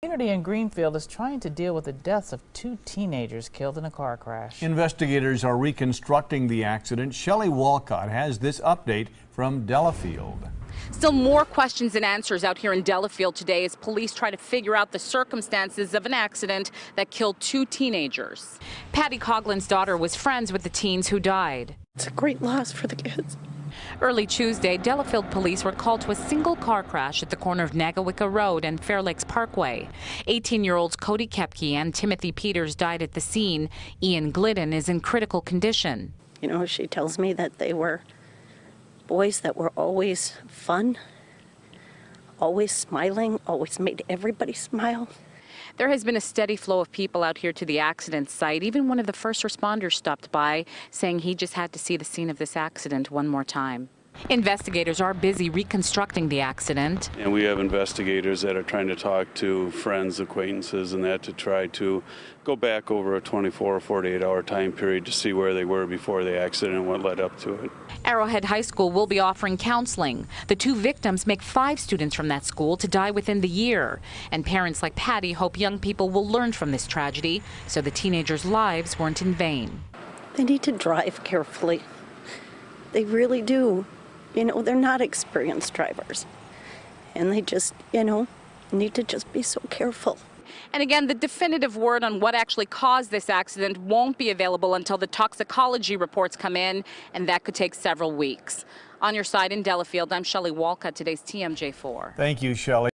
community in Greenfield is trying to deal with the deaths of two teenagers killed in a car crash. Investigators are reconstructing the accident. Shelley Walcott has this update from Delafield. Still more questions and answers out here in Delafield today as police try to figure out the circumstances of an accident that killed two teenagers. Patty Coglin's daughter was friends with the teens who died. It's a great loss for the kids. Early Tuesday, Delafield police were called to a single car crash at the corner of Nagawicka Road and Fair Lakes Parkway. 18 year olds Cody Kepke and Timothy Peters died at the scene. Ian Glidden is in critical condition. You know, she tells me that they were boys that were always fun, always smiling, always made everybody smile. There has been a steady flow of people out here to the accident site. Even one of the first responders stopped by, saying he just had to see the scene of this accident one more time. Investigators are busy reconstructing the accident. And we have investigators that are trying to talk to friends, acquaintances, and that to try to go back over a 24 or 48 hour time period to see where they were before the accident and what led up to it. Arrowhead High School will be offering counseling. The two victims make five students from that school to die within the year. And parents like Patty hope young people will learn from this tragedy so the teenagers' lives weren't in vain. They need to drive carefully. They really do. You know, they're not experienced drivers. And they just, you know, need to just be so careful. And again, the definitive word on what actually caused this accident won't be available until the toxicology reports come in, and that could take several weeks. On your side in Delafield, I'm Shelley Walcott, today's TMJ4. Thank you, Shelley.